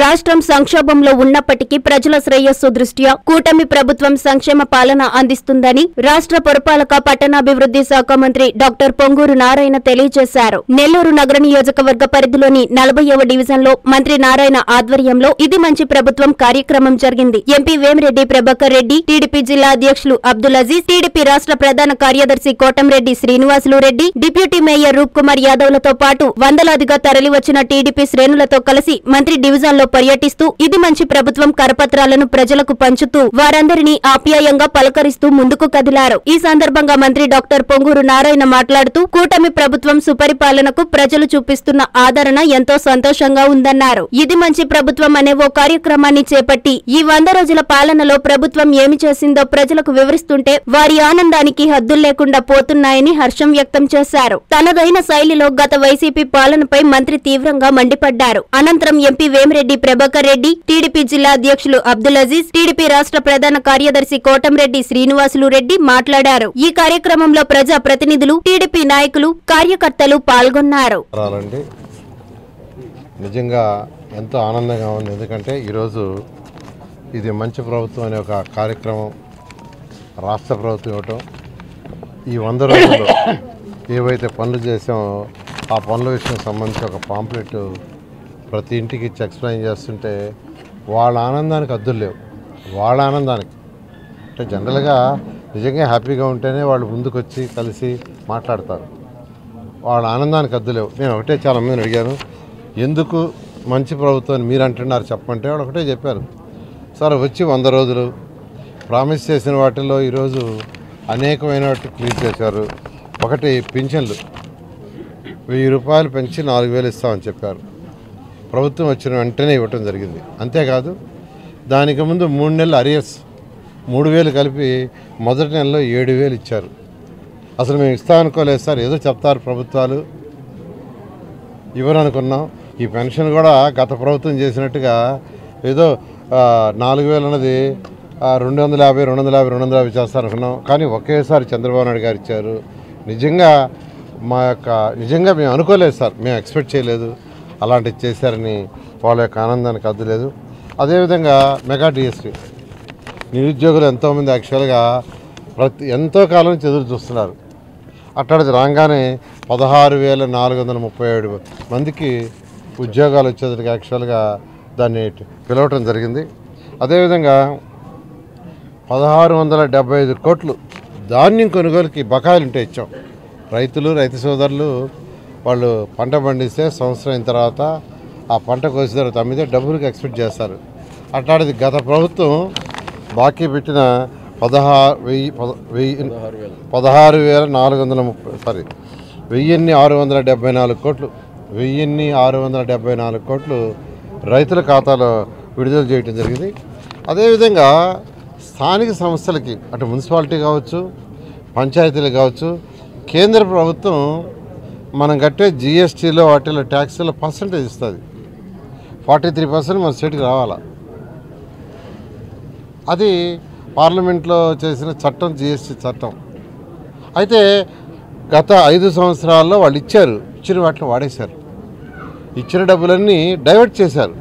రాష్ట్రం సంక్షోభంలో ఉన్నప్పటికీ ప్రజల శ్రేయస్సు దృష్ట్యా కూటమి ప్రభుత్వం సంక్షేమ పాలన అందిస్తుందని రాష్ట్ర పురపాలక పట్టణాభివృద్ధి శాఖ మంత్రి డాక్టర్ పొంగూరు నారాయణ తెలియజేశారు. నెల్లూరు నగర నియోజకవర్గ పరిధిలోని నలభైవ డివిజన్లో మంత్రి నారాయణ ఆధ్వర్యంలో ఇది మంచి ప్రభుత్వం కార్యక్రమం జరిగింది. ఎంపీ వేమిరెడ్డి ప్రభాకర్ రెడ్డి టీడీపీ జిల్లా అధ్యక్షులు అబ్దుల్ అజీజ్ టీడీపీ రాష్ట్ర ప్రధాన కార్యదర్శి కోటంరెడ్డి శ్రీనివాసులు రెడ్డి డిప్యూటీ మేయర్ రూప్ కుమార్ యాదవ్లతో పాటు వందలాదిగా తరలివచ్చిన టీడీపీ శ్రేణులతో కలిసి మంత్రి డివిజన్లో పర్యటిస్తూ ఇది మంచి ప్రభుత్వం కరపత్రాలను ప్రజలకు పంచుతూ వారందరినీ ఆప్యాయంగా పలకరిస్తూ ముందుకు కదిలారు. ఈ సందర్భంగా మంత్రి డాక్టర్ పొంగూరు నారాయణ మాట్లాడుతూ కూటమి ప్రభుత్వం సుపరిపాలనకు ప్రజలు చూపిస్తున్న ఆదరణ ఎంతో సంతోషంగా ఉందన్నారు. ఇది మంచి ప్రభుత్వం అనే ఓ కార్యక్రమాన్ని చేపట్టి ఈ వంద రోజుల పాలనలో ప్రభుత్వం ఏమి చేసిందో ప్రజలకు వివరిస్తుంటే వారి ఆనందానికి హద్దులు లేకుండా పోతున్నాయని హర్షం వ్యక్తం చేశారు. తనదైన శైలిలో గత వైసీపీ పాలనపై మంత్రి తీవ్రంగా మండిపడ్డారు. అనంతరం ఎంపీ వేమిరెడ్డి ప్రభాకర్ రెడ్డి టీడీపీ జిల్లా అధ్యక్షులు అబ్దుల్ అజీజ్ టీడీపీ రాష్ట్ర ప్రధాన కార్యదర్శి కోటంరెడ్డి శ్రీనివాసులు రెడ్డి మాట్లాడారు. ఈ కార్యక్రమంలో ప్రజా ప్రతినిధులు టీడీపీ నాయకులు కార్యకర్తలు పాల్గొన్నారు. నిజంగా ఎంతో ఆనందంగా ఉంది. ఎందుకంటే ఈరోజు ఇది మంచి ప్రభుత్వం అనే ఒక కార్యక్రమం రాష్ట్ర ప్రభుత్వం ఇవ్వటం. ఈ వంద రోజుల్లో ఏవైతే పనులు చేసామో ఆ పనుల విషయం సంబంధించి ఒక పాంప్లెట్ ప్రతి ఇంటికి ఇచ్చి ఎక్స్ప్లెయిన్ చేస్తుంటే వాళ్ళ ఆనందానికి అద్దులు లేవు. వాళ్ళ ఆనందానికి. అంటే జనరల్గా నిజంగా హ్యాపీగా ఉంటేనే వాళ్ళు ముందుకు వచ్చి కలిసి మాట్లాడతారు. వాళ్ళ ఆనందానికి అద్దులేవు నేను ఒకటే చాలా మందిని అడిగాను ఎందుకు మంచి ప్రభుత్వం మీరు అంటున్నారు చెప్పంటే వాళ్ళు ఒకటే చెప్పారు సార్ వచ్చి వంద రోజులు ప్రామిస్ చేసిన వాటిల్లో ఈరోజు అనేకమైన క్లీన్ చేశారు. ఒకటి పింఛన్లు. వెయ్యి రూపాయలు పెంచి నాలుగు వేలు ఇస్తామని చెప్పారు. ప్రభుత్వం వచ్చిన వెంటనే ఇవ్వటం జరిగింది. అంతేకాదు దానికి ముందు మూడు నెలలు అరియర్స్ మూడు వేలు కలిపి మొదటి నెలలో ఏడు వేలు ఇచ్చారు. అసలు మేము ఇస్తామనుకోలేదు సార్ ఏదో చెప్తారు ప్రభుత్వాలు. ఇవ్వరనుకున్నాం. ఈ పెన్షన్ కూడా గత ప్రభుత్వం చేసినట్టుగా ఏదో నాలుగు వేలు అన్నది రెండు వందల యాభై రెండు వందల యాభై రెండు వందల యాభై చేస్తారనుకున్నాం. కానీ ఒకేసారి చంద్రబాబు నాయుడు గారు ఇచ్చారు. నిజంగా మా యొక్క నిజంగా మేము అనుకోలేదు సార్ మేము ఎక్స్పెక్ట్ చేయలేదు. అలాంటివి చేశారని వాళ్ళ యొక్క ఆనందానికి అద్దులేదు అదేవిధంగా మెగా డిఎస్పి నిరుద్యోగులు ఎంతోమంది యాక్చువల్గా ప్రతి ఎంతో కాలం చెదురు ఎదురు చూస్తున్నారు. అట్టడిది రాగానే పదహారు వేల నాలుగు వందల ముప్పై ఏడు మందికి ఉద్యోగాలు వచ్చేందుకు యాక్చువల్గా దాన్ని పిలవటం జరిగింది. అదేవిధంగా పదహారు వందల డెబ్బై ఐదు కోట్లు ధాన్యం కొనుగోలుకి బకాయిలు ఉంటే ఇచ్చాం. రైతులు రైతు సోదరులు వాళ్ళు పంట పండిస్తే సంవత్సరం అయిన తర్వాత ఆ పంట కోసిన తర్వాత అమ్మితే డబ్బులకు ఎక్స్పెక్ట్ చేస్తారు. అట్లాంటిది గత ప్రభుత్వం బాకీ పెట్టిన పదహారు వెయ్యి వెయ్యి పదహారు వేల నాలుగు వందల ముప్పై సారీ వెయ్యిన్ని ఆరు వందల డెబ్బై నాలుగు కోట్లు వెయ్యిన్ని ఆరు వందల డెబ్బై నాలుగు కోట్లు రైతుల ఖాతాలో విడుదల చేయడం జరిగింది. అదేవిధంగా స్థానిక సంస్థలకి అటు మున్సిపాలిటీ కావచ్చు పంచాయతీలు కావచ్చు కేంద్ర ప్రభుత్వం మనం కట్టే జిఎస్టీలో వాటిలో ట్యాక్స్లో పర్సంటేజ్ ఇస్తుంది. ఫార్టీ త్రీ పర్సెంట్ మన స్టేట్కి రావాలా? అది పార్లమెంట్లో చేసిన చట్టం జిఎస్టీ చట్టం. అయితే గత ఐదు సంవత్సరాల్లో వాళ్ళు ఇచ్చారు. ఇచ్చిన వాటిని వాడేశారు. ఇచ్చిన డబ్బులన్నీ డైవర్ట్ చేశారు.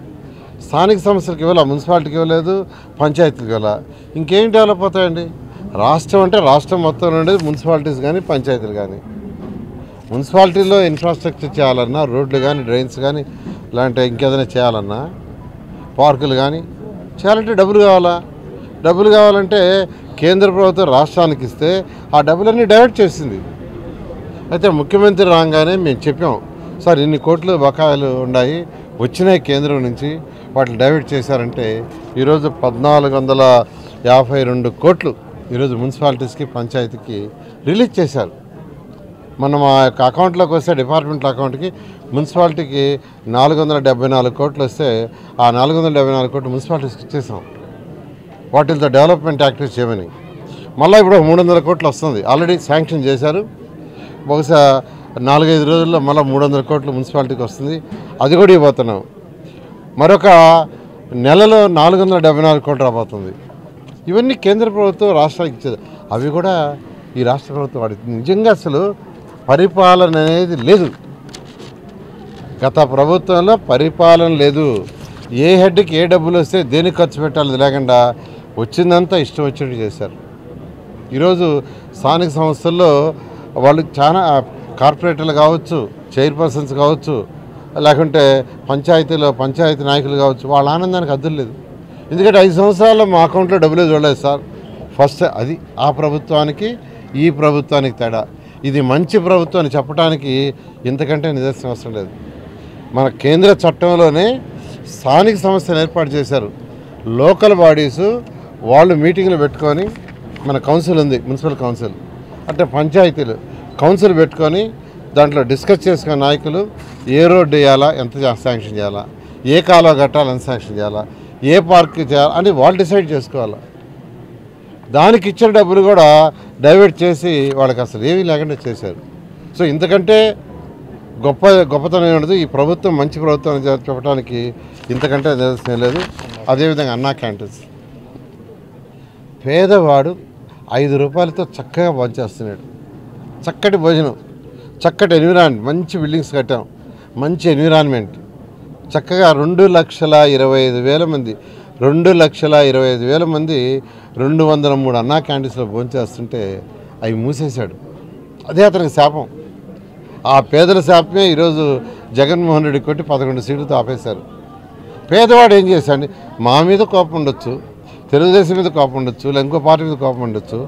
స్థానిక సంస్థలకు ఇవ్వాల? మున్సిపాలిటీకి ఇవ్వలేదు. పంచాయతీకి ఇవ్వాల? ఇంకేం డెవలప్ అవుతాయండి? రాష్ట్రం అంటే రాష్ట్రం మొత్తం ఉండేది మున్సిపాలిటీస్ కానీ పంచాయతీలు కానీ మున్సిపాలిటీలో ఇన్ఫ్రాస్ట్రక్చర్ చేయాలన్నా రోడ్లు కానీ డ్రైన్స్ కానీ ఇలాంటి ఇంకేదైనా చేయాలన్నా పార్కులు కానీ చేయాలంటే డబ్బులు కావాలా? డబ్బులు కావాలంటే కేంద్ర ప్రభుత్వం రాష్ట్రానికి ఇస్తే ఆ డబ్బులన్నీ డైవర్ట్ చేసింది. అయితే ముఖ్యమంత్రి రాగానే మేము చెప్పాం సార్ ఇన్ని కోట్లు బకాయిలు ఉన్నాయి వచ్చినాయి కేంద్రం నుంచి వాటిని డైవర్ట్ చేశారంటే ఈరోజు పద్నాలుగు వందల యాభై రెండు కోట్లు ఈరోజు మున్సిపాలిటీస్కి పంచాయతీకి రిలీజ్ చేశారు. మన ఆ యొక్క అకౌంట్లోకి వస్తే డిపార్ట్మెంట్ అకౌంట్కి మున్సిపాలిటీకి నాలుగు వందల డెబ్బై నాలుగు కోట్లు వస్తే ఆ నాలుగు వందల డెబ్బై నాలుగు కోట్లు మున్సిపాలిటీస్కి ఇచ్చేసాం వాటితో డెవలప్మెంట్ యాక్టివిటీస్ చేయమని. మళ్ళీ ఇప్పుడు మూడు వందల కోట్లు వస్తుంది. ఆల్రెడీ శాంక్షన్ చేశారు. బహుశా నాలుగైదు రోజుల్లో మళ్ళీ మూడు వందల కోట్లు మున్సిపాలిటీకి వస్తుంది. అది కూడా ఇవ్వబోతున్నాం. మరొక నెలలో నాలుగు వందల డెబ్బై నాలుగు కోట్లు రాబోతుంది. ఇవన్నీ కేంద్ర ప్రభుత్వం రాష్ట్రానికి ఇచ్చేది. అవి కూడా ఈ రాష్ట్ర ప్రభుత్వం వాడి నిజంగా అసలు పరిపాలన అనేది లేదు. గత ప్రభుత్వంలో పరిపాలన లేదు. ఏ హెడ్కి ఏ డబ్బులు వస్తే దేనికి ఖర్చు పెట్టాలి లేకుండా వచ్చిందంతా ఇష్టం వచ్చినట్టు చేశారు. ఈరోజు స్థానిక సంస్థల్లో వాళ్ళు చాలా కార్పొరేటర్లు కావచ్చు చైర్పర్సన్స్ కావచ్చు లేకుంటే పంచాయతీలో పంచాయతీ నాయకులు కావచ్చు వాళ్ళ ఆనందానికి అద్దరు లేదు. ఎందుకంటే ఐదు సంవత్సరాల్లో మా అకౌంట్లో డబ్బులే చూడలేదు సార్. ఫస్ట్ అది ఆ ప్రభుత్వానికి ఈ ప్రభుత్వానికి తేడా. ఇది మంచి ప్రభుత్వం అని చెప్పడానికి ఇంతకంటే నిదర్శనం అవసరం లేదు. మన కేంద్ర చట్టంలోనే స్థానిక సంస్థను ఏర్పాటు చేశారు. లోకల్ బాడీస్ వాళ్ళు మీటింగ్లు పెట్టుకొని మన కౌన్సిల్ ఉంది మున్సిపల్ కౌన్సిల్. అంటే పంచాయతీలు. కౌన్సిల్ పెట్టుకొని దాంట్లో డిస్కస్ చేసుకున్న నాయకులు ఏ రోడ్డు వేయాలా ఎంత శాంక్షన్ చేయాలా ఏ కాలువ కట్టాలి ఎంత శాంక్షన్ చేయాలా ఏ పార్క్ చేయాలా అని వాళ్ళు డిసైడ్ చేసుకోవాలి. దానికి ఇచ్చిన డబ్బులు కూడా డైవర్ట్ చేసి వాళ్ళకి అసలు ఏమీ లేకుండా చేశారు. సో ఇంతకంటే గొప్ప గొప్పతనం ఉండదు ఈ ప్రభుత్వం మంచి ప్రభుత్వం అని చెప్పడానికి ఇంతకంటే నిదర్శనం లేదు. అదేవిధంగా అన్నా క్యాంటీన్స్. పేదవాడు ఐదు రూపాయలతో చక్కగా భోంచేస్తున్నాడు చక్కటి భోజనం చక్కటి ఎన్విరాన్మెంట్ మంచి బిల్డింగ్స్ కట్టాం. మంచి ఎన్విరాన్మెంట్. చక్కగా రెండు లక్షల ఇరవై ఐదు వేల మంది రెండు లక్షల ఇరవై ఐదు వేల మంది రెండు వందల మూడు అన్నా క్యాంటీన్స్లో భోంచేస్తుంటే అవి మూసేశాడు. అదే అతనికి శాపం. ఆ పేదల శాపమే ఈరోజు జగన్మోహన్ రెడ్డి కొట్టి పదకొండు సీట్లతో ఆపేశారు. పేదవాడు ఏం చేశాడు? మా మీద కోపం ఉండొచ్చు తెలుగుదేశం మీద కోపం ఉండొచ్చు లేదా ఇంకో పార్టీ మీద కోపం ఉండొచ్చు.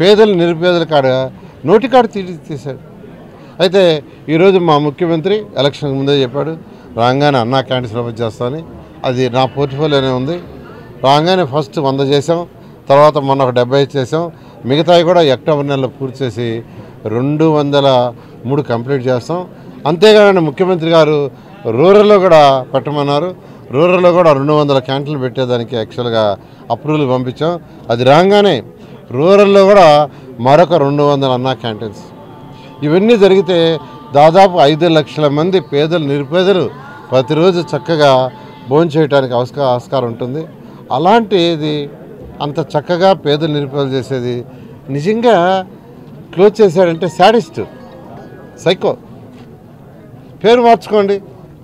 పేదలు నిరుపేదల కాడ నోటి కాడ తీసి తీశాడు. అయితే ఈరోజు మా ముఖ్యమంత్రి ఎలక్షన్ ముందే చెప్పాడు రాగానే అన్నా క్యాంటీన్స్ ఓపెన్ చేస్తామని. అది నా పోర్ట్ఫోలియోనే ఉంది. రాగానే ఫస్ట్ వంద చేసాం తర్వాత మొన్న ఒక డెబ్బై చేసాం మిగతావి కూడా అక్టోబర్ నెలలో పూర్తి చేసి రెండు వందల మూడు కంప్లీట్ చేస్తాం. అంతేగాని ముఖ్యమంత్రి గారు రూరల్లో కూడా పెట్టమన్నారు. రూరల్లో కూడా రెండు వందల క్యాంటీన్లు పెట్టేదానికి యాక్చువల్గా అప్రూవల్ పంపించాం. అది రాగానే రూరల్లో కూడా మరొక రెండు వందల అన్న క్యాంటీన్స్. ఇవన్నీ జరిగితే దాదాపు ఐదు లక్షల మంది పేదలు నిరుపేదలు ప్రతిరోజు చక్కగా భోజనం చేయడానికి అవసర ఆస్కారం ఉంటుంది. అలాంటిది అంత చక్కగా పేదలు నిరుపేదలు చేసేది నిజంగా క్లోజ్ చేశాడంటే శాడిస్ట్ సైకో. పేరు మార్చుకోండి.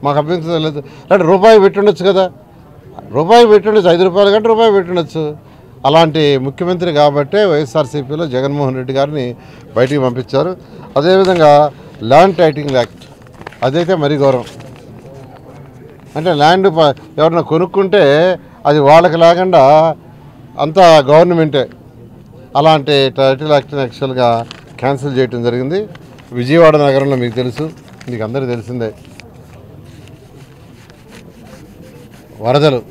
మాకు అభ్యంతరం లేదు. అంటే రూపాయి పెట్టుండొచ్చు కదా. రూపాయి పెట్టుండొచ్చు ఐదు రూపాయలు కంటే రూపాయి పెట్టుండొచ్చు. అలాంటి ముఖ్యమంత్రి కాబట్టే వైఎస్ఆర్సీపీలో జగన్మోహన్ రెడ్డి గారిని బయటికి పంపించారు. అదేవిధంగా ల్యాండ్ టైటింగ్ యాక్ట్ అదైతే మరీ గౌరవం అంటే ల్యాండ్ ఎవరన్నా కొనుక్కుంటే అది వాళ్ళకి లేకుండా అంతా గవర్నమెంటే అలాంటి టైటిల్ యాక్ట్ని యాక్చువల్గా క్యాన్సిల్ చేయడం జరిగింది. విజయవాడ నగరంలో మీకు తెలుసు మీకు అందరికీ తెలిసిందే. వరదలు.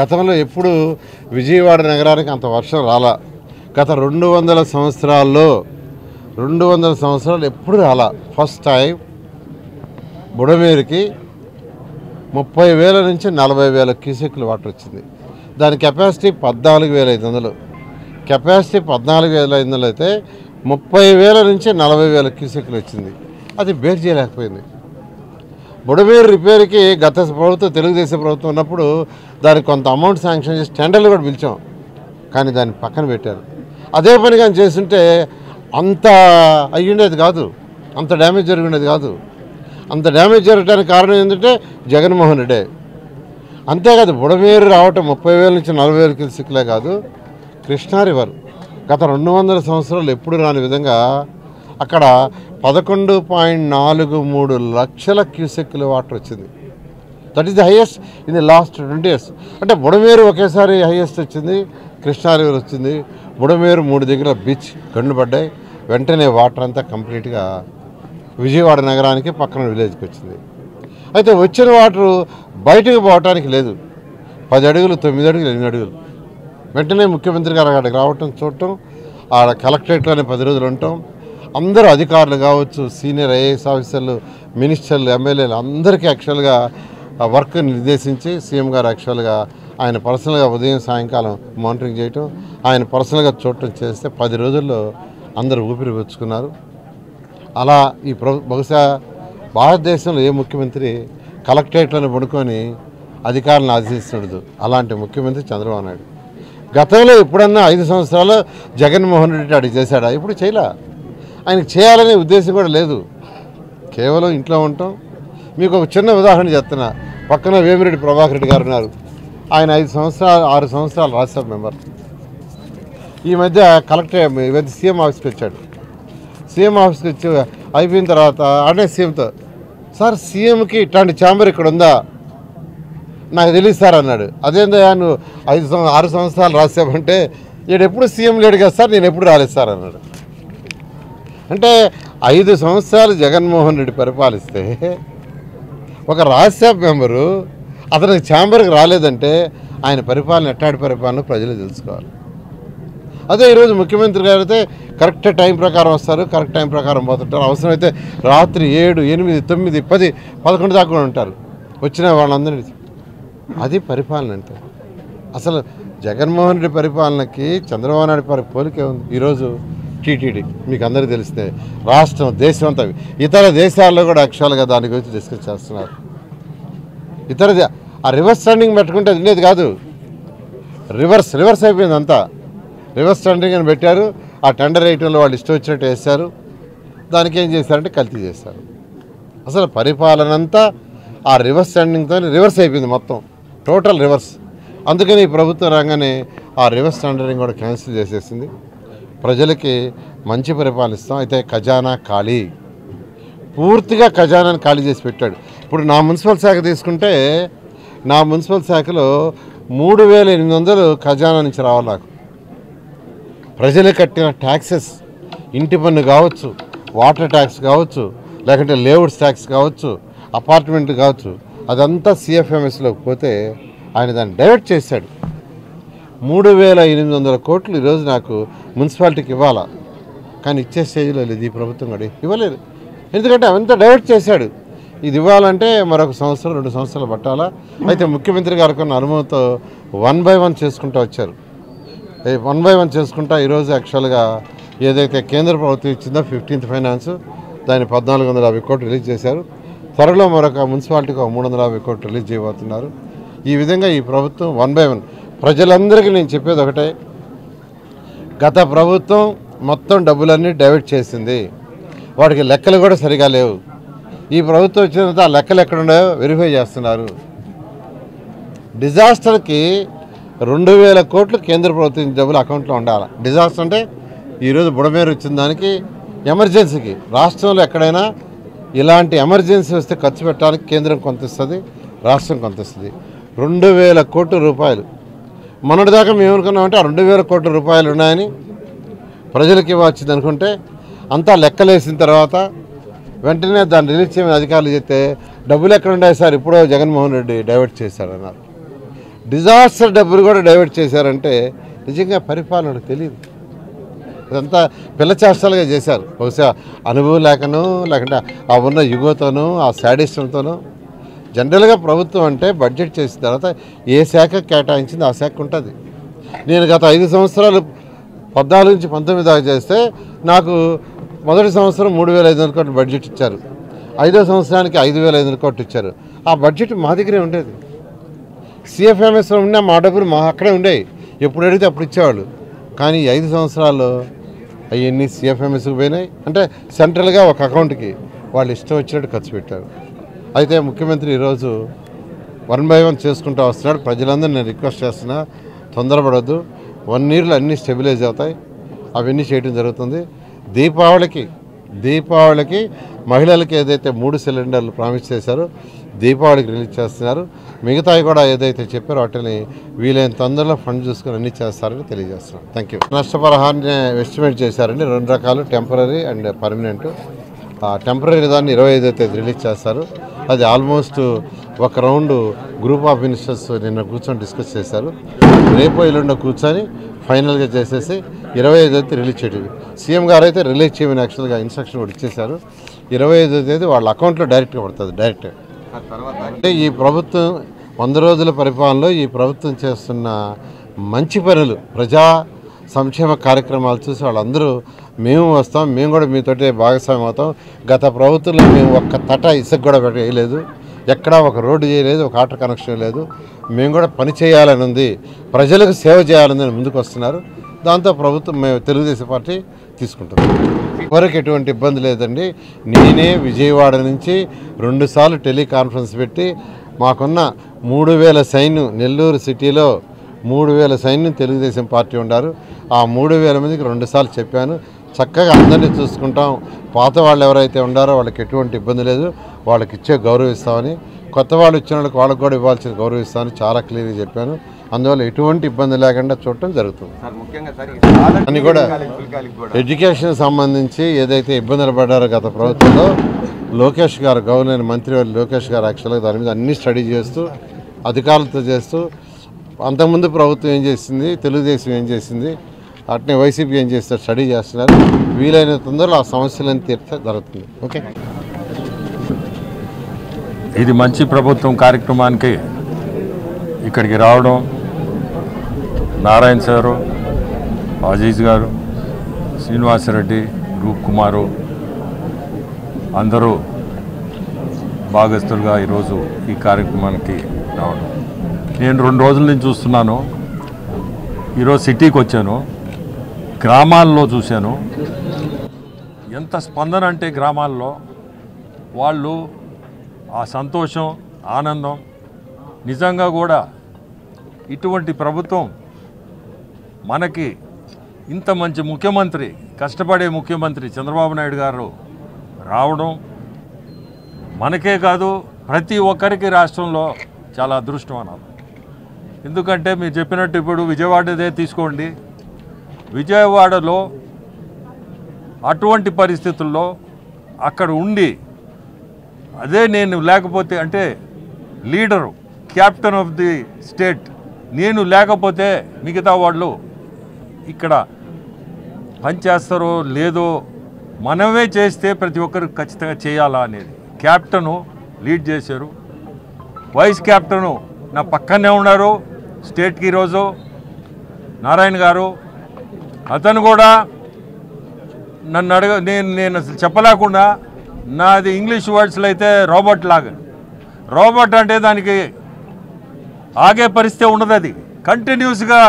గతంలో ఎప్పుడు విజయవాడ నగరానికి అంత వర్షం రాలా. గత రెండు వందల సంవత్సరాల్లో రెండు వందల సంవత్సరాలు ఎప్పుడు రాలా. ఫస్ట్ టైం బుడమేరుకి ముప్పై వేల నుంచి నలభై వేల క్యూసెక్లు వాటర్ వచ్చింది. దాని కెపాసిటీ పద్నాలుగు వేల ఐదు వందలు. కెపాసిటీ పద్నాలుగు వేల ఐదు వందలు అయితే ముప్పై వేల నుంచి నలభై వేల క్యూసెక్లు వచ్చింది. అది బేర్ చేయలేకపోయింది. బుడమేరు రిపేర్కి గత ప్రభుత్వం తెలుగుదేశం ప్రభుత్వం ఉన్నప్పుడు దానికి కొంత అమౌంట్ శాంక్షన్ చేసి టెండర్లు కూడా పిలిచాం. కానీ దాన్ని పక్కన పెట్టారు. అదే పని కానీ చేస్తుంటే అంత అయ్యుండేది కాదు. అంత డ్యామేజ్ జరిగిండేది కాదు. అంత డ్యామేజ్ జరగడానికి కారణం ఏంటంటే జగన్మోహన్ రెడ్డే. అంతేకాదు బుడమేరు రావటం ముప్పై వేల నుంచి నలభై వేల కిలోసిక్లే కాదు కృష్ణా రివర్. గత రెండు వందల సంవత్సరాలు ఎప్పుడు రాని విధంగా అక్కడ పదకొండు పాయింట్ నాలుగు మూడు లక్షల క్యూసెక్ల వాటర్ వచ్చింది. That is the highest in the last twenty years అంటే బుడమేరు ఒకేసారి హైయెస్ట్ వచ్చింది కృష్ణా రివర్ వచ్చింది. బుడమేరు మూడు దగ్గర బీచ్ గండు పడ్డాయి. వెంటనే వాటర్ అంతా కంప్లీట్గా విజయవాడ నగరానికి పక్కన విలేజ్కి వచ్చింది. అయితే వచ్చిన వాటర్ బయటకు పోవటానికి లేదు. పది అడుగులు తొమ్మిది అడుగులు ఎనిమిది అడుగులు. వెంటనే ముఖ్యమంత్రి గారు అక్కడికి రావటం చూడటం ఆడ కలెక్టరేట్లోనే పది రోజులు ఉండటం అందరూ అధికారులు కావచ్చు సీనియర్ ఐఏఎస్ ఆఫీసర్లు మినిస్టర్లు ఎమ్మెల్యేలు అందరికీ యాక్చువల్గా వర్క్ నిర్దేశించి సీఎం గారు యాక్చువల్గా ఆయన పర్సనల్గా ఉదయం సాయంకాలం మానిటరింగ్ చేయటం ఆయన పర్సనల్గా చూడటం చేస్తే పది రోజుల్లో అందరూ ఊపిరి పుచ్చుకున్నారు అలా ఈ బహుశా భారతదేశంలో ఏ ముఖ్యమంత్రి కలెక్టరేట్లను పడుకొని అధికారులను ఆదేశిస్తున్నాడు? అలాంటి ముఖ్యమంత్రి చంద్రబాబు నాయుడు. గతంలో ఎప్పుడన్నా ఐదు సంవత్సరాలు జగన్మోహన్ రెడ్డి అడిగి చేశాడా? ఇప్పుడు చేయలే. ఆయనకు చేయాలనే ఉద్దేశం కూడా లేదు. కేవలం ఇంట్లో ఉంటాం. మీకు ఒక చిన్న ఉదాహరణ చెప్తున్నా. పక్కన వేమిరెడ్డి ప్రభాకర్ రెడ్డి గారు ఉన్నారు. ఆయన ఐదు సంవత్సరాలు ఆరు సంవత్సరాలు రాజ్యసభ మెంబర్. ఈ మధ్య కలెక్టర్ ఈ మధ్య సీఎం ఆఫీస్కి వచ్చాడు. సీఎం ఆఫీస్కి వచ్చి అయిపోయిన తర్వాత అనే సీఎంతో సార్ సీఎంకి ఇట్లాంటి ఛాంబర్ ఇక్కడ ఉందా? నాకు తెలియదు సార్ అన్నాడు. అదేందయ్యా నువ్వు ఐదు ఆరు సంవత్సరాలు రాసావంటే ఈడు ఎప్పుడు సీఎం లేడు కదా సార్ నేను ఎప్పుడు రాలేదు సార్ అన్నాడు. అంటే ఐదు సంవత్సరాలు జగన్మోహన్ రెడ్డి పరిపాలిస్తే ఒక రాజ్యసభ మెంబరు అతనికి ఛాంబర్కి రాలేదంటే ఆయన పరిపాలన ఎట్టాడి పరిపాలన ప్రజలు తెలుసుకోవాలి. అదే ఈరోజు ముఖ్యమంత్రి గారు అయితే కరెక్ట్ టైం ప్రకారం వస్తారు కరెక్ట్ టైం ప్రకారం పోతుంటారు. అవసరమైతే రాత్రి ఏడు ఎనిమిది తొమ్మిది పది పదకొండు దాకా కూడా ఉంటారు. వచ్చిన వాళ్ళందరినీ అది పరిపాలన అంటే. అసలు జగన్మోహన్ రెడ్డి పరిపాలనకి చంద్రబాబు నాయుడు పరి పోలికే ఉంది. ఈరోజు టీటీడీ మీకు అందరికీ తెలిస్తే రాష్ట్రం దేశం అంతా. ఇతర దేశాల్లో కూడా యాక్చువల్గా దాని గురించి డిస్కస్ చేస్తున్నారు. ఇతర ఆ రివర్స్ రన్నింగ్ పెట్టుకుంటే ఉండేది కాదు. రివర్స్ రివర్స్ అయిపోయింది అంతా. రివర్స్ టెండరింగ్ అని పెట్టారు. ఆ టెండర్ వేయటంలో వాళ్ళు ఇష్టం వచ్చినట్టు వేశారు దానికి ఏం చేశారంటే కల్తీ చేశారు అసలు పరిపాలన అంతా ఆ రివర్స్ టెండరింగ్తో రివర్స్ అయిపోయింది మొత్తం. Total reverse. అందుకని ఈ ప్రభుత్వం రాగానే ఆ రివర్స్ టెండరింగ్ కూడా క్యాన్సిల్ చేసేసింది. ప్రజలకి మంచి పరిపాలిస్తాం అయితే ఖజానా ఖాళీ. పూర్తిగా ఖజానాని ఖాళీ చేసి పెట్టాడు. ఇప్పుడు నా మున్సిపల్ శాఖ తీసుకుంటే నా మున్సిపల్ శాఖలో మూడు వేల ఎనిమిది వందలు ఖజానా నుంచి రావాలి నాకు. ప్రజలు కట్టిన ట్యాక్సెస్ ఇంటి పన్ను కావచ్చు వాటర్ ట్యాక్స్ కావచ్చు లేకుంటే లేఅవుట్స్ ట్యాక్స్ కావచ్చు అపార్ట్మెంట్ కావచ్చు అదంతా సిఎఫ్ఎంఎస్లోకి పోతే ఆయన దాన్ని డైవర్ట్ చేశాడు. మూడు వేల ఎనిమిది వందల కోట్లు ఈరోజు నాకు మున్సిపాలిటీకి ఇవ్వాలా? కానీ ఇచ్చే స్టేజ్లో లేదు ఈ ప్రభుత్వం కూడా ఇవ్వలేదు. ఎందుకంటే అవంతా డైవర్ట్ చేశాడు. ఇది ఇవ్వాలంటే మరొక సంవత్సరం రెండు సంవత్సరాలు పట్టాలా? అయితే ముఖ్యమంత్రి గారికి ఉన్న అనుభవంతో వన్ బై వన్ చేసుకుంటూ వచ్చారు. వన్ బై వన్ చేసుకుంటా ఈరోజు యాక్చువల్గా ఏదైతే కేంద్ర ప్రభుత్వం ఇచ్చిందో ఫిఫ్టీన్త్ ఫైనాన్స్ దాన్ని పద్నాలుగు వందల యాభై కోట్లు రిలీజ్ చేశారు. త్వరలో మరొక మున్సిపాలిటీకి ఒక మూడు వందల యాభై కోట్లు రిలీజ్ చేయబోతున్నారు. ఈ విధంగా ఈ ప్రభుత్వం వన్ బై వన్ ప్రజలందరికీ నేను చెప్పేది ఒకటే గత ప్రభుత్వం మొత్తం డబ్బులన్నీ డైవర్ట్ చేసింది. వాటికి లెక్కలు కూడా సరిగా లేవు. ఈ ప్రభుత్వం వచ్చిన తర్వాత ఆ లెక్కలు ఎక్కడున్నాయో వెరిఫై చేస్తున్నారు. డిజాస్టర్కి రెండు వేల కోట్లు కేంద్ర ప్రభుత్వం డబ్బులు అకౌంట్లో ఉండాలి. డిజాస్టర్ అంటే ఈరోజు బుడమేరు వచ్చిన దానికి ఎమర్జెన్సీకి. రాష్ట్రంలో ఎక్కడైనా ఇలాంటి ఎమర్జెన్సీ వస్తే ఖర్చు పెట్టడానికి కేంద్రం కొంత ఇస్తుంది రాష్ట్రం కొంత ఇస్తుంది రెండు వేల కోట్ల రూపాయలు. మొన్నటిదాకా మేము అనుకున్నామంటే ఆ రెండు వేల కోట్ల రూపాయలు ఉన్నాయని ప్రజలకు ఇవ్వచ్చింది అనుకుంటే అంతా లెక్కలేసిన తర్వాత వెంటనే దాన్ని రిలీజ్ చేయమని అధికారులు చెప్తే డబ్బులు ఎక్కడ ఉన్నాయి సార్? ఇప్పుడో జగన్మోహన్ రెడ్డి డైవర్ట్ చేశాడన్నారు. డిజాస్టర్ డబ్బులు కూడా డైవర్ట్ చేశారంటే నిజంగా పరిపాలన తెలియదు. ఇదంతా పిల్ల చేష్టలుగా చేశారు. బహుశా అనుభవం లేకనో లేకుంటే ఆ ఉన్న యుగతోనూ ఆ శాడిస్టంతోనూ. జనరల్గా ప్రభుత్వం అంటే బడ్జెట్ చేసిన తర్వాత ఏ శాఖ కేటాయించింది ఆ శాఖ ఉంటుంది. నేను గత ఐదు సంవత్సరాలు పద్నాలుగు నుంచి పంతొమ్మిది దాకా చేస్తే నాకు మొదటి సంవత్సరం మూడు వేల ఐదు వందల కోట్లు బడ్జెట్ ఇచ్చారు. ఐదో సంవత్సరానికి ఐదు వేల ఐదు వందల కోట్లు ఇచ్చారు. ఆ బడ్జెట్ మా దగ్గరే ఉండేది. సిఎఫ్ఎంఎస్లో ఉన్న మా డబ్బులు మా అక్కడే ఉండేవి ఎప్పుడు అడిగితే అప్పుడు ఇచ్చేవాళ్ళు. కానీ ఐదు సంవత్సరాల్లో అవన్నీ సిఎఫ్ఎంఎస్కి పోయినాయి. అంటే సెంట్రల్గా ఒక అకౌంట్కి వాళ్ళు ఇష్టం వచ్చినట్టు ఖర్చు పెట్టారు. అయితే ముఖ్యమంత్రి ఈరోజు వన్ బై వన్ చేసుకుంటూ వస్తున్నాడు. ప్రజలందరూ నేను రిక్వెస్ట్ చేస్తున్నా తొందరపడద్దు. వన్ ఇయర్లో అన్నీ స్టెబిలైజ్ అవుతాయి. అవన్నీ చేయడం జరుగుతుంది. దీపావళికి దీపావళికి మహిళలకి ఏదైతే మూడు సిలిండర్లు ప్రామిస్ చేశారో దీపావళికి రిలీజ్ చేస్తున్నారు. మిగతావి కూడా ఏదైతే చెప్పారో వాటిని వీలైన తొందరలో ఫండ్ చూసుకుని అన్ని చేస్తారని తెలియజేస్తున్నాం. థ్యాంక్ యూ నష్టపరిహారాన్ని ఎస్టిమేట్ చేశారండి. రెండు రకాలు టెంపరీ అండ్ పర్మనెంట్ ఆ టెంపరీ దాన్ని ఇరవై ఐదో తేదీ రిలీజ్ చేస్తారు. అది ఆల్మోస్ట్ ఒక రౌండ్ గ్రూప్ ఆఫ్ మినిస్టర్స్ నిన్న కూర్చొని డిస్కస్ చేశారు. రేపు ఎల్లుండో కూర్చొని ఫైనల్గా చేసేసి ఇరవై ఐదో తేదీ రిలీజ్ చేయడం. సీఎం గారు అయితే రిలీజ్ చేయమని యాక్చువల్గా ఇన్స్ట్రక్షన్ కూడా ఇచ్చేశారు. ఇరవై ఐదో తేదీ వాళ్ళ అకౌంట్లో డైరెక్ట్గా పడుతుంది డైరెక్ట్ అంటే ఈ ప్రభుత్వం వంద రోజుల పరిపాలనలో ఈ ప్రభుత్వం చేస్తున్న మంచి పనులు ప్రజా సంక్షేమ కార్యక్రమాలు చూసి వాళ్ళందరూ మేము వస్తాం మేము కూడా మీతోటి భాగస్వామ్యం అవుతాం. గత ప్రభుత్వంలో మేము ఒక్క తట ఇసుక కూడా వేయలేదు. ఎక్కడా ఒక రోడ్డు చేయలేదు ఒక ఆటో కనెక్షన్ లేదు. మేము కూడా పని చేయాలని ఉంది ప్రజలకు సేవ చేయాలని ముందుకు వస్తున్నారు. దాంతో ప్రభుత్వం మేము తెలుగుదేశం పార్టీ తీసుకుంటుంది ఎవరికి ఎటువంటి ఇబ్బంది లేదండి. నేనే విజయవాడ నుంచి రెండుసార్లు టెలికాన్ఫరెన్స్ పెట్టి మాకున్న మూడు వేల సైన్యం నెల్లూరు సిటీలో మూడు వేల సైన్యం తెలుగుదేశం పార్టీ ఉన్నారు ఆ మూడు వేల మందికి రెండుసార్లు చెప్పాను. చక్కగా అందరినీ చూసుకుంటాం. పాత వాళ్ళు ఎవరైతే ఉండారో వాళ్ళకి ఎటువంటి ఇబ్బంది లేదు. వాళ్ళకి ఇచ్చే గౌరవిస్తామని కొత్త వాళ్ళు ఇచ్చిన వాళ్ళకి వాళ్ళకి కూడా ఇవ్వాల్సిన గౌరవిస్తామని చాలా క్లియర్గా చెప్పాను. అందువల్ల ఎటువంటి ఇబ్బంది లేకుండా చూడటం జరుగుతుంది. అని కూడా ఎడ్యుకేషన్ సంబంధించి ఏదైతే ఇబ్బందులు పడ్డారో గత ప్రభుత్వంలో లోకేష్ గారు గవర్నర్ మంత్రి లోకేష్ గారు యాక్చువల్గా దాని మీద అన్ని స్టడీ చేస్తూ అధికారులతో చేస్తూ అంతకుముందు ప్రభుత్వం ఏం చేసింది తెలుగుదేశం ఏం చేసింది అట్నే వైసీపీ ఏం చేస్తారు స్టడీ చేస్తున్నారు. వీలైన తొందరలో ఆ సమస్యలను తీర్చ జరుగుతుంది. ఓకే? ఇది మంచి ప్రభుత్వం కార్యక్రమానికి ఇక్కడికి రావడం నారాయణ సారు అజీజ్ గారు శ్రీనివాసరెడ్డి రూప్ కుమారు అందరూ భాగస్తులుగా ఈరోజు ఈ కార్యక్రమానికి రావడం. నేను రెండు రోజుల నుంచి చూస్తున్నాను. ఈరోజు సిటీకి వచ్చాను. గ్రామాల్లో చూశాను. ఎంత స్పందన అంటే గ్రామాల్లో వాళ్ళు ఆ సంతోషం ఆనందం నిజంగా కూడా ఇటువంటి ప్రభుత్వం మనకి ఇంత మంచి ముఖ్యమంత్రి కష్టపడే ముఖ్యమంత్రి చంద్రబాబు నాయుడు గారు రావడం మనకే కాదు ప్రతి ఒక్కరికి రాష్ట్రంలో చాలా అదృష్టం అన్నారు ఎందుకంటే మీరు చెప్పినట్టు ఇప్పుడు విజయవాడదే తీసుకోండి. విజయవాడలో అటువంటి పరిస్థితుల్లో అక్కడ ఉండి అదే నేను లేకపోతే అంటే leader captain of the state నేను లేకపోతే మిగతా వాళ్ళు ఇక్కడ పనిచేస్తారో లేదో మనమే చేస్తే ప్రతి ఒక్కరు ఖచ్చితంగా చేయాలా అనేది. క్యాప్టెను లీడ్ చేశారు. వైస్ క్యాప్టెను నా పక్కనే ఉన్నారు స్టేట్కి ఈరోజు నారాయణ గారు. అతను కూడా నన్ను అడగ నేను నేను అసలు చెప్పలేకుండా నాది ఇంగ్లీష్ వర్డ్స్లో అయితే రోబోట్ లాగా. రోబోట్ అంటే దానికి ఆగే పరిస్థితి ఉండదు అది. కంటిన్యూస్గా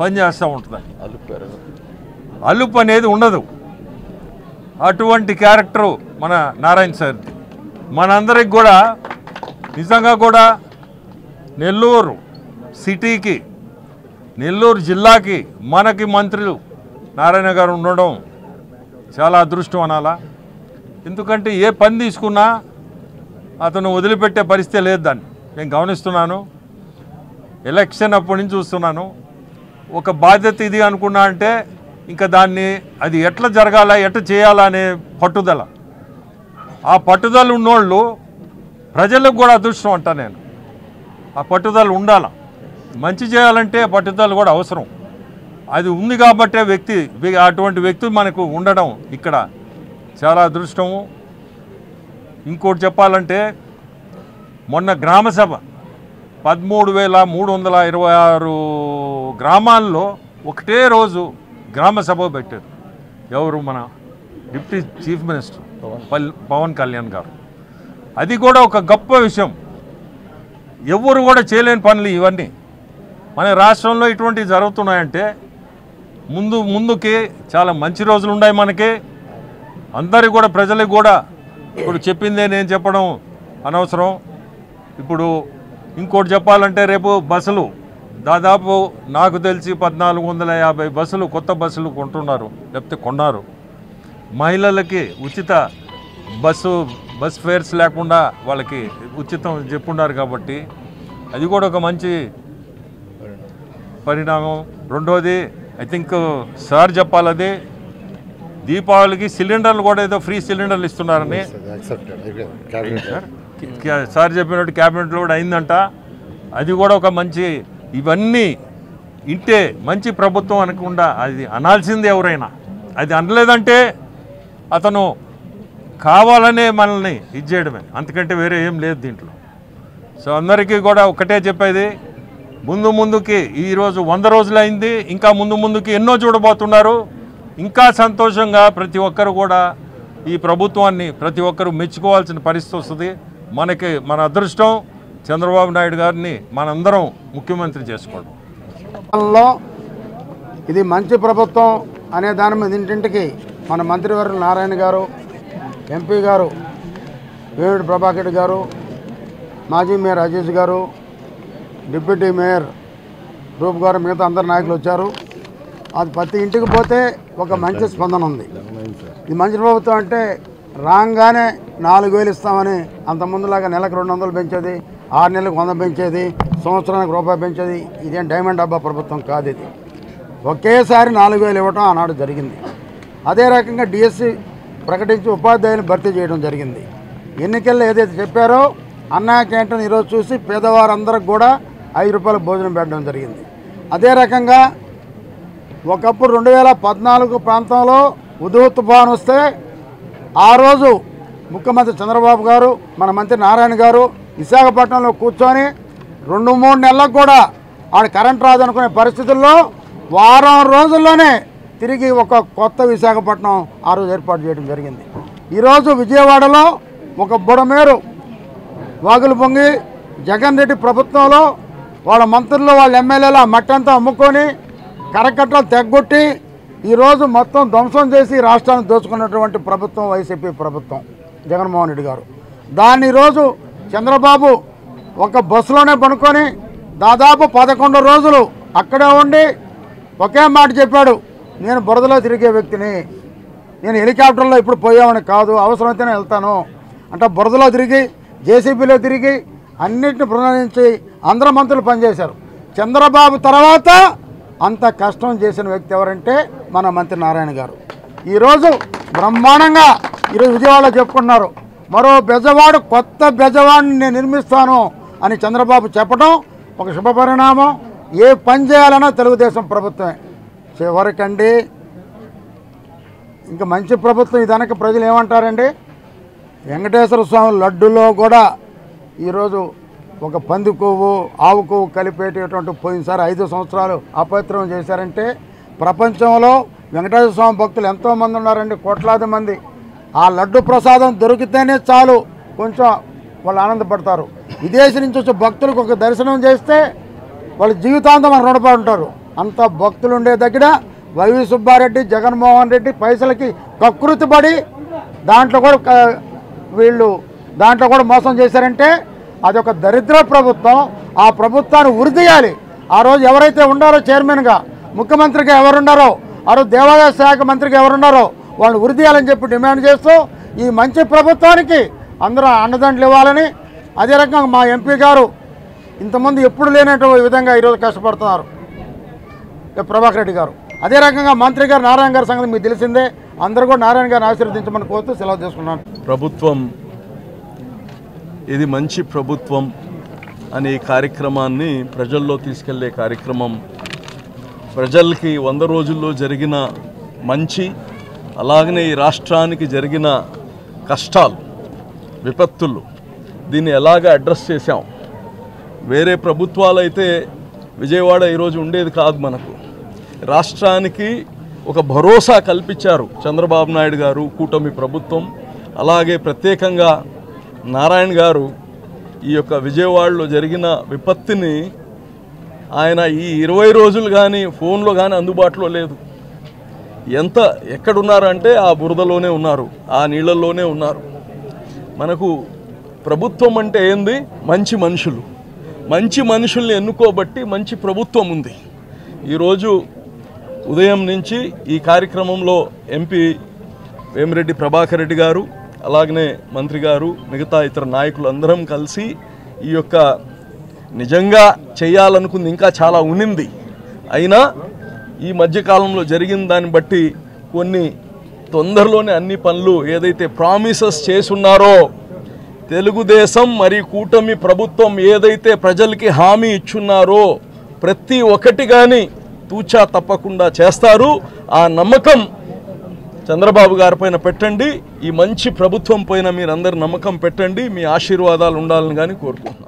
పనిచేస్తూ ఉంటుంది. అలుపు అనేది ఉండదు. అటువంటి క్యారెక్టరు మన నారాయణ సార్ మనందరికి కూడా నిజంగా కూడా నెల్లూరు సిటీకి నెల్లూరు జిల్లాకి మనకి మంత్రులు నారాయణ గారు ఉండడం చాలా అదృష్టం అనాలా? ఎందుకంటే ఏ పని తీసుకున్నా అతను వదిలిపెట్టే పరిస్థితి లేదు దాన్ని. నేను గమనిస్తున్నాను. ఎలక్షన్ అప్పటి నుంచి చూస్తున్నాను. ఒక బాధ్యత ఇది అనుకున్నా అంటే ఇంకా దాన్ని అది ఎట్లా జరగాల ఎట్లా చేయాలా అనే పట్టుదల. ఆ పట్టుదల ఉన్నోళ్ళు ప్రజలకు కూడా అదృష్టం అంట నేను. ఆ పట్టుదల ఉండాల? మంచి చేయాలంటే పట్టుదల కూడా అవసరం. అది ఉంది కాబట్టే వ్యక్తి అటువంటి వ్యక్తి మనకు ఉండడం ఇక్కడ చాలా అదృష్టము. ఇంకోటి చెప్పాలంటే మొన్న గ్రామ సభ పదమూడు వేల మూడు వందల ఇరవై ఆరు గ్రామాల్లో ఒకటే రోజు గ్రామ సభ పెట్టారు. ఎవరు మన deputy chief minister Pawan. Kalyan garu. అది కూడా ఒక గొప్ప విషయం. ఎవరు కూడా చేయలేని పనులు ఇవన్నీ. మన రాష్ట్రంలో ఇటువంటివి జరుగుతున్నాయంటే ముందు ముందుకి చాలా మంచి రోజులు ఉన్నాయి మనకి. అందరికి కూడా ప్రజలకు కూడా ఇప్పుడు చెప్పిందే నేను చెప్పడం అనవసరం. ఇప్పుడు ఇంకోటి చెప్పాలంటే రేపు బస్సులు దాదాపు నాకు తెలిసి పద్నాలుగు వందల యాభై బస్సులు కొత్త బస్సులు కొంటున్నారు లేకపోతే కొన్నారు. మహిళలకి ఉచిత బస్సు బస్ ఫేర్స్ లేకుండా వాళ్ళకి ఉచితం చెప్పున్నారు కాబట్టి అది కూడా ఒక మంచి పరిణామం. రెండోది ఐ థింక్ సార్ చెప్పాలది దీపావళికి సిలిండర్లు కూడా ఏదో ఫ్రీ సిలిండర్లు ఇస్తున్నారని. సార్ చెప్పినట్టు క్యాబినెట్లో కూడా అయిందంట. అది కూడా ఒక మంచి ఇవన్నీ ఇంటే మంచి ప్రభుత్వం అనకుండా అది అనాల్సింది ఎవరైనా. అది అనలేదంటే అతను కావాలనే మనల్ని ఇది చేయడమే. అంతకంటే వేరే ఏం లేదు దీంట్లో. సో అందరికీ కూడా ఒకటే చెప్పేది. ముందు ముందుకి ఈరోజు వంద రోజులు అయింది ఇంకా ముందు ముందుకి ఎన్నో చూడబోతున్నారు. ఇంకా సంతోషంగా ప్రతి ఒక్కరు కూడా ఈ ప్రభుత్వాన్ని ప్రతి ఒక్కరు మెచ్చుకోవాల్సిన పరిస్థితి వస్తుంది. మనకి మన అదృష్టం చంద్రబాబు నాయుడు గారిని మనందరం ముఖ్యమంత్రి చేసుకోవడం. ఇది మంచి ప్రభుత్వం అనే దాని మీద ఇంటింటికి మన మంత్రివర్యులు నారాయణ గారు ఎంపీ గారు వేమిడి ప్రభాకర్ గారు మాజీ మేయర్ అజీజ్ గారు డిప్యూటీ మేయర్ రూప్ గారు మిగతా అందరు నాయకులు వచ్చారు. అది ప్రతి ఇంటికి పోతే ఒక మంచి స్పందన ఉంది. ఇది మంచి ప్రభుత్వం అంటే రాగానే నాలుగు వేలు ఇస్తామని అంత ముందులాగా నెలకు రెండు వందలు పెంచేది ఆరు నెలలకు వంద పెంచేది సంవత్సరానికి రూపాయి పెంచేది ఇదేం డైమండ్ డబ్బా ప్రభుత్వం కాదు ఇది. ఒకేసారి నాలుగు వేలు ఇవ్వటం ఆనాడు జరిగింది. అదే రకంగా డిఎస్సి ప్రకటించి ఉపాధ్యాయులు భర్తీ చేయడం జరిగింది. ఎన్నికల్లో ఏదైతే చెప్పారో అన్నా క్యాంటీన్ ఈరోజు చూసి పేదవారందరికి కూడా ఐదు రూపాయల భోజనం పెట్టడం జరిగింది. అదే రకంగా ఒకప్పుడు రెండు వేల పద్నాలుగు ప్రాంతంలో ఉదూ తుఫాన్ వస్తే ఆ రోజు ముఖ్యమంత్రి చంద్రబాబు గారు మన మంత్రి నారాయణ గారు విశాఖపట్నంలో కూర్చొని రెండు మూడు నెలలకు కూడా ఆడ కరెంట్ రాదనుకునే పరిస్థితుల్లో వారం రోజుల్లోనే తిరిగి ఒక కొత్త విశాఖపట్నం ఆ రోజు ఏర్పాటు చేయడం జరిగింది. ఈరోజు విజయవాడలో ఒక బుడమేరు వాగులు పొంగి జగన్ రెడ్డి ప్రభుత్వంలో వాళ్ళ మంత్రులు వాళ్ళ ఎమ్మెల్యేలు ఆ మట్టంతా అమ్ముకొని కరకట్టలు తెగ్గొట్టి ఈరోజు మొత్తం ధ్వంసం చేసి రాష్ట్రాన్ని దోచుకున్నటువంటి ప్రభుత్వం వైసీపీ ప్రభుత్వం జగన్మోహన్ రెడ్డి గారు. దాన్ని ఈరోజు చంద్రబాబు ఒక బస్సులోనే పనుకొని దాదాపు పదకొండు రోజులు అక్కడే ఉండి ఒకే మాట చెప్పాడు నేను బురదలో తిరిగే వ్యక్తిని. నేను హెలికాప్టర్లో ఇప్పుడు పోయామని కాదు అవసరమైతేనే వెళ్తాను. అంటే బురదలో తిరిగి జేసీబీలో తిరిగి అన్నింటిని ప్రణాళించి అందరూ మంత్రులు పనిచేశారు. చంద్రబాబు తర్వాత అంత కష్టం చేసిన వ్యక్తి ఎవరంటే మన మంత్రి నారాయణ గారు. ఈరోజు బ్రహ్మాండంగా ఈరోజు విజయవాడలో చెప్పుకున్నారు మరో బెజవాడు కొత్త బెజవాడిని నేను నిర్మిస్తాను అని చంద్రబాబు చెప్పడం ఒక శుభ పరిణామం. ఏ పని చేయాలన్నా తెలుగుదేశం ప్రభుత్వమే. చివరికండి ఇంకా మంచి ప్రభుత్వం ఇదనక ప్రజలు ఏమంటారండి? వెంకటేశ్వర స్వామి లడ్డులో కూడా ఈరోజు ఒక పంది కొవ్వు ఆవు కొవ్వు కలిపేటటువంటి పోయినసారి ఐదు సంవత్సరాలు అపవిత్రం చేశారంటే ప్రపంచంలో వెంకటేశ్వర స్వామి భక్తులు ఎంతోమంది ఉన్నారండి కోట్లాది మంది. ఆ లడ్డు ప్రసాదం దొరికితేనే చాలు. కొంచెం వాళ్ళు ఆనందపడతారు. విదేశీ నుంచి వచ్చే భక్తులకు ఒక దర్శనం చేస్తే వాళ్ళ జీవితాంతం మన రుణపడి ఉంటారు. అంత భక్తులు ఉండే దగ్గర వైవి సుబ్బారెడ్డి జగన్మోహన్ రెడ్డి పైసలకి కకృతి పడి దాంట్లో కూడా వీళ్ళు దాంట్లో కూడా మోసం చేశారంటే అదొక దరిద్ర ప్రభుత్వం. ఆ ప్రభుత్వాన్ని ఉరిదీయాలి ఆ రోజు ఎవరైతే ఉండారో చైర్మన్గా ముఖ్యమంత్రిగా ఎవరున్నారో ఆ రోజు దేవాదాయ శాఖ మంత్రిగా ఎవరున్నారో వాళ్ళు ఉరిదీయాలని చెప్పి డిమాండ్ చేస్తూ ఈ మంచి ప్రభుత్వానికి అందరూ అండదండలు ఇవ్వాలని అదే రకంగా మా ఎంపీ గారు ఇంతమంది ఎప్పుడు లేనటువంటి విధంగా ఈరోజు కష్టపడుతున్నారు. ఏ ప్రభాకర్ రెడ్డి గారు. అదే రకంగా మంత్రి గారు నారాయణ గారి సంగతి మీకు తెలిసిందే. అందరూ కూడా నారాయణ గారిని ఆశీర్వదించమని కోరుతూ సెలవు తీసుకున్నాను. ప్రభుత్వం ఇది మంచి ప్రభుత్వం అనే కార్యక్రమాన్ని ప్రజల్లో తీసుకెళ్ళే కార్యక్రమం. ప్రజలకి వంద రోజుల్లో జరిగిన మంచి అలాగనే ఈ రాష్ట్రానికి జరిగిన కష్టాలు విపత్తులు దీన్ని ఎలాగ అడ్రస్ చేశాం? వేరే ప్రభుత్వాలు అయితే విజయవాడ ఈరోజు ఉండేది కాదు మనకు. రాష్ట్రానికి ఒక భరోసా కల్పించారు చంద్రబాబు నాయుడు గారు కూటమి ప్రభుత్వం. అలాగే ప్రత్యేకంగా నారాయణ గారు ఈ యొక్క విజయవాడలో జరిగిన విపత్తిని ఆయన ఈ ఇరవై రోజులు కానీ ఫోన్లో కానీ అందుబాటులో లేదు. ఎంత ఎక్కడున్నారంటే ఆ బురదలోనే ఉన్నారు ఆ నీళ్ళల్లోనే ఉన్నారు. మనకు ప్రభుత్వం అంటే ఏంది? మంచి మనుషులు. మంచి మనుషుల్ని ఎన్నుకోబట్టి మంచి ప్రభుత్వం ఉంది. ఈరోజు ఉదయం నుంచి ఈ కార్యక్రమంలో ఎంపీ వేమిరెడ్డి ప్రభాకర్ రెడ్డి గారు అలాగనే మంత్రి గారు మిగతా ఇతర నాయకులు అందరం కలిసి ఈ యొక్క నిజంగా చేయాలనుకుంది ఇంకా చాలా ఉనింది. అయినా ఈ మధ్యకాలంలో జరిగిన దాన్ని బట్టి కొన్ని తొందరలోనే అన్ని పనులు ఏదైతే ప్రామిసెస్ చేసున్నారో తెలుగుదేశం మరియు కూటమి ప్రభుత్వం ఏదైతే ప్రజలకి హామీ ఇచ్చున్నారో ప్రతి ఒక్కటి కానీ తూచా తప్పకుండా చేస్తారు. ఆ నమ్మకం చంద్రబాబు గారి పైన పెట్టండి. ఈ మంచి ప్రభుత్వం పైన మీరందరి నమ్మకం పెట్టండి. మీ ఆశీర్వాదాలు ఉండాలని కానీ కోరుకుంటున్నాను